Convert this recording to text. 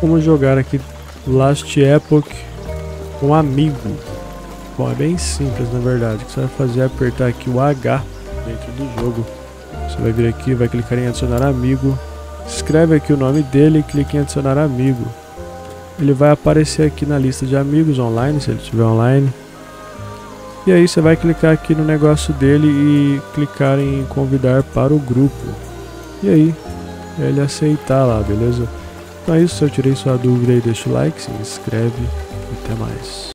Vamos jogar aqui Last Epoch com amigo. Bom, é bem simples na verdade. O que você vai fazer é apertar aqui o H dentro do jogo. Você vai vir aqui, vai clicar em adicionar amigo. Escreve aqui o nome dele e clique em adicionar amigo. Ele vai aparecer aqui na lista de amigos online, se ele estiver online. E aí você vai clicar aqui no negócio dele e clicar em convidar para o grupo. E aí, ele aceitar lá, beleza? Então é isso, se eu tirei sua dúvida aí, deixa o like, se inscreve e até mais.